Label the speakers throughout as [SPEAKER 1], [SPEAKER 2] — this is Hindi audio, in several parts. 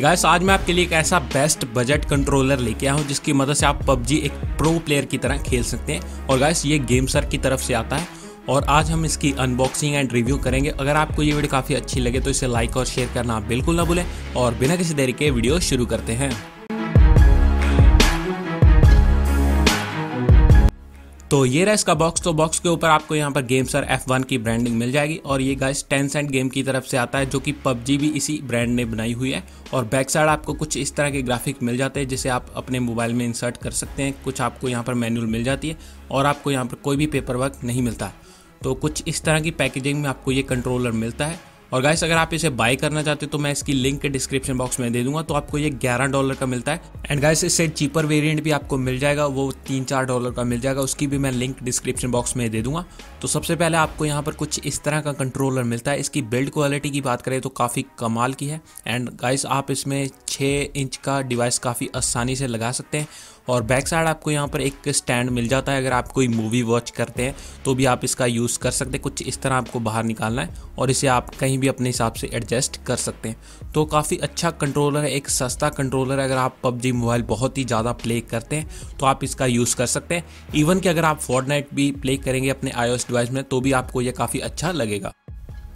[SPEAKER 1] गाइस आज मैं आपके लिए एक ऐसा बेस्ट बजट कंट्रोलर लेके आया हूँ, जिसकी मदद से आप पबजी एक प्रो प्लेयर की तरह खेल सकते हैं। और गाइस ये गेम सर की तरफ़ से आता है। और आज हम इसकी अनबॉक्सिंग एंड रिव्यू करेंगे। अगर आपको ये वीडियो काफ़ी अच्छी लगे तो इसे लाइक और शेयर करना बिल्कुल ना भूलें। और बिना किसी देरी के वीडियो शुरू करते हैं। तो ये रहा इसका बॉक्स तो बॉक्स के ऊपर आपको यहाँ पर गेम सर एफ़ वन की ब्रांडिंग मिल जाएगी और ये गाइस टेन सेंट गेम की तरफ़ से आता है, जो कि पबजी भी इसी ब्रांड ने बनाई हुई है। और बैक साइड आपको कुछ इस तरह के ग्राफिक मिल जाते हैं, जिसे आप अपने मोबाइल में इंसर्ट कर सकते हैं। कुछ आपको यहाँ पर मैनुअल मिल जाती है और आपको यहाँ पर कोई भी पेपर वर्क नहीं मिलता। तो कुछ इस तरह की पैकेजिंग में आपको ये कंट्रोलर मिलता है। और गाइस अगर आप इसे बाय करना चाहते हो तो मैं इसकी लिंक डिस्क्रिप्शन बॉक्स में दे दूँगा तो आपको ये 11 डॉलर का मिलता है। एंड गाइस इससे चीपर वेरिएंट भी आपको मिल जाएगा, वो तीन चार डॉलर का मिल जाएगा, उसकी भी मैं लिंक डिस्क्रिप्शन बॉक्स में दे दूँगा। तो सबसे पहले आपको यहाँ पर कुछ इस तरह का कंट्रोलर मिलता है। इसकी बिल्ड क्वालिटी की बात करें तो काफ़ी कमाल की है। एंड गाइस आप इसमें छः इंच का डिवाइस काफ़ी आसानी से लगा सकते हैं। और बैक साइड आपको यहाँ पर एक स्टैंड मिल जाता है अगर आप कोई मूवी वॉच करते हैं तो भी आप इसका यूज़ कर सकते हैं। कुछ इस तरह आपको बाहर निकालना है और इसे आप कहीं भी अपने हिसाब से एडजस्ट कर सकते हैं। तो काफ़ी अच्छा कंट्रोलर है, एक सस्ता कंट्रोलर है। अगर आप पबजी मोबाइल बहुत ही ज़्यादा प्ले करते हैं तो आप इसका यूज़ कर सकते हैं। इवन कि अगर आप फोर्ट भी प्ले करेंगे अपने आई डिवाइस में तो भी आपको यह काफ़ी अच्छा लगेगा।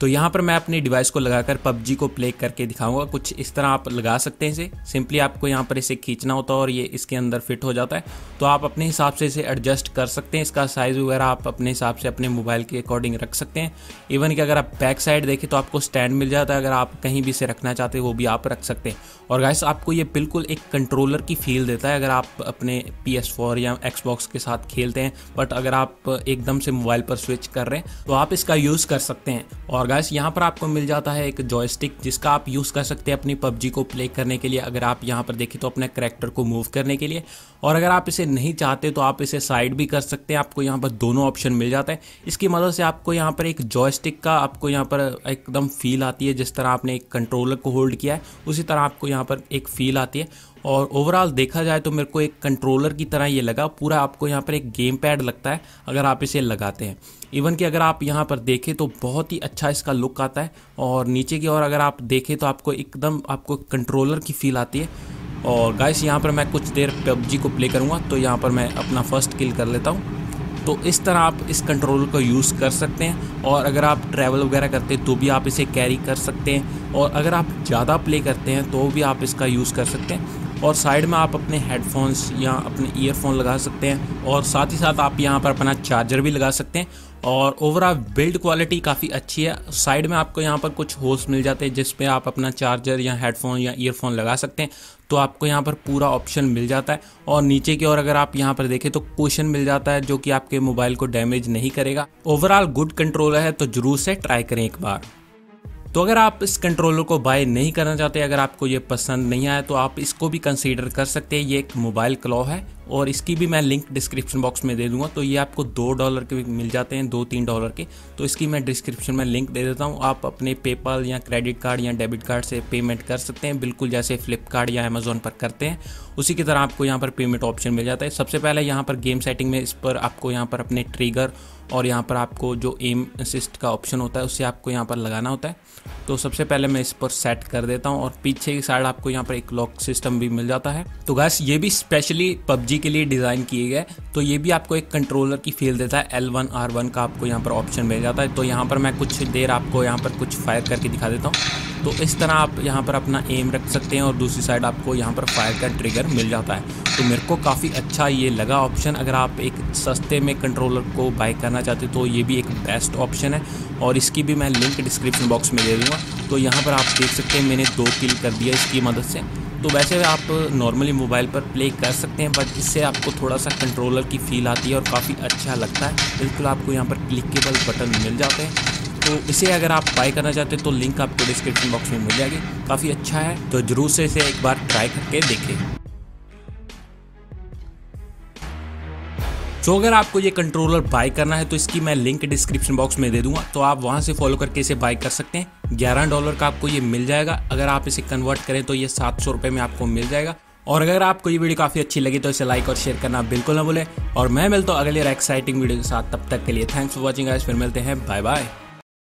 [SPEAKER 1] तो यहाँ पर मैं अपनी डिवाइस को लगाकर पबजी को प्ले करके दिखाऊँगा। कुछ इस तरह आप लगा सकते हैं इसे। सिंपली आपको यहाँ पर इसे खींचना होता है और ये इसके अंदर फिट हो जाता है। तो आप अपने हिसाब से इसे एडजस्ट कर सकते हैं। इसका साइज़ वगैरह आप अपने हिसाब से अपने मोबाइल के अकॉर्डिंग रख सकते हैं। इवन कि अगर आप बैक साइड देखें तो आपको स्टैंड मिल जाता है। अगर आप कहीं भी इसे रखना चाहते हैं, वो भी आप रख सकते हैं। और गैस आपको ये बिल्कुल एक कंट्रोलर की फील देता है। अगर आप अपने पी या एक्सबॉक्स के साथ खेलते हैं बट अगर आप एकदम से मोबाइल पर स्विच कर रहे हैं तो आप इसका यूज़ कर सकते हैं। और और गैस यहाँ पर आपको मिल जाता है एक जॉयस्टिक जिसका आप यूज़ कर सकते हैं अपनी पबजी को प्ले करने के लिए। अगर आप यहाँ पर देखें तो अपने करेक्टर को मूव करने के लिए। और अगर आप इसे नहीं चाहते तो आप इसे साइड भी कर सकते हैं। आपको यहाँ पर दोनों ऑप्शन मिल जाता है। इसकी मदद से आपको यहाँ पर एक जॉयस्टिक का आपको यहाँ पर एकदम फील आती है। जिस तरह आपने एक कंट्रोलर को होल्ड किया है, उसी तरह आपको यहाँ पर एक फील आती है। और ओवरऑल देखा जाए तो मेरे को एक कंट्रोलर की तरह ये लगा। पूरा आपको यहाँ पर एक गेम पैड लगता है, अगर आप इसे लगाते हैं। इवन कि अगर आप यहाँ पर देखें तो बहुत ही अच्छा इसका लुक आता है और नीचे की ओर अगर आप देखें तो आपको एकदम आपको कंट्रोलर की फील आती है। और गाइस यहाँ पर मैं कुछ देर पबजी को प्ले करूँगा तो यहाँ पर मैं अपना फ़र्स्ट किल कर लेता हूँ। तो इस तरह आप इस कंट्रोलर को यूज़ कर सकते हैं और अगर आप ट्रैवल वगैरह करते हैं तो भी आप इसे कैरी कर सकते हैं। और अगर आप ज़्यादा प्ले करते हैं तो भी आप इसका यूज़ कर सकते हैं। और साइड में आप अपने हेडफोन्स या अपने ईयरफोन लगा सकते हैं और साथ ही साथ आप यहाँ पर अपना चार्जर भी लगा सकते हैं और ओवरऑल बिल्ड क्वालिटी काफ़ी अच्छी है। साइड में आपको यहाँ पर कुछ होल्स मिल जाते हैं जिस पे आप अपना चार्जर या हेडफोन या ईयरफोन लगा सकते हैं तो आपको यहाँ पर पूरा ऑप्शन मिल जाता है। और नीचे की ओर अगर आप यहाँ पर देखें तो क्वेश्चन मिल जाता है जो कि आपके मोबाइल को डैमेज नहीं करेगा। ओवरऑल गुड कंट्रोलर है तो ज़रूर से ट्राई करें एक बार। तो अगर आप इस कंट्रोलर को बाय नहीं करना चाहते, अगर आपको ये पसंद नहीं आया तो आप इसको भी कंसीडर कर सकते हैं। ये एक मोबाइल क्लॉ है। और इसकी भी मैं लिंक डिस्क्रिप्शन बॉक्स में दे दूँगा तो ये आपको दो डॉलर के मिल जाते हैं दो तीन डॉलर के। तो इसकी मैं डिस्क्रिप्शन में लिंक दे देता हूँ। आप अपने पेपाल या क्रेडिट कार्ड या डेबिट कार्ड से पेमेंट कर सकते हैं। बिल्कुल जैसे फ्लिपकार्ट या अमेजोन पर करते हैं। उसी की तरह आपको यहाँ पर पेमेंट ऑप्शन मिल जाता है। सबसे पहले यहाँ पर गेम सेटिंग में इस पर आपको यहाँ पर अपने ट्रिगर और यहाँ पर आपको जो एम असिस्ट का ऑप्शन होता है, उसे आपको यहाँ पर लगाना होता है। तो सबसे पहले मैं इस पर सेट कर देता हूँ और पीछे की साइड आपको यहाँ पर एक लॉक सिस्टम भी मिल जाता है। तो गैस ये भी स्पेशली पबजी के लिए डिज़ाइन किए गए तो ये भी आपको एक कंट्रोलर की फील देता है। एल वन आर वन का आपको यहाँ पर ऑप्शन मिल जाता है। तो यहाँ पर मैं कुछ देर आपको यहाँ पर कुछ फायर करके दिखा देता हूँ। तो इस तरह आप यहाँ पर अपना एम रख सकते हैं और दूसरी साइड आपको यहाँ पर फायर का ट्रिगर मिल जाता है। तो मेरे को काफ़ी अच्छा ये लगा ऑप्शन अगर आप एक सस्ते में कंट्रोलर को बाय करना चाहते तो ये भी एक बेस्ट ऑप्शन है। और इसकी भी मैं लिंक डिस्क्रिप्शन बॉक्स में दे दूँगा। तो यहाँ पर आप देख सकते हैं, मैंने दो किल कर दिया इसकी मदद से। तो वैसे आप नॉर्मली मोबाइल पर प्ले कर सकते हैं बट इससे आपको थोड़ा सा कंट्रोलर की फील आती है और काफ़ी अच्छा लगता है। बिल्कुल आपको यहाँ पर क्लिकेबल बटन मिल जाते हैं। तो इसे अगर आप बाय करना चाहते हैं तो लिंक आपको डिस्क्रिप्शन बॉक्स में मिल जाएगी। काफ़ी अच्छा है तो ज़रूर से इसे एक बार ट्राई करके देखें। तो अगर आपको ये कंट्रोलर बाय करना है तो इसकी मैं लिंक डिस्क्रिप्शन बॉक्स में दे दूँगा। तो आप वहाँ से फॉलो करके इसे बाय कर सकते हैं। ग्यारह डॉलर का आपको ये मिल जाएगा। अगर आप इसे कन्वर्ट करें तो ये सात सौ में आपको मिल जाएगा। और अगर आपको ये वीडियो काफ़ी अच्छी लगी तो इसे लाइक और शेयर करना बिल्कुल ना भूलें। और मैं मिलता हूँ अगले एक्साइटिंग वीडियो के साथ। तब तक के लिए थैंक्स फॉर वॉचिंग आज फिर मिलते हैं। Bye bye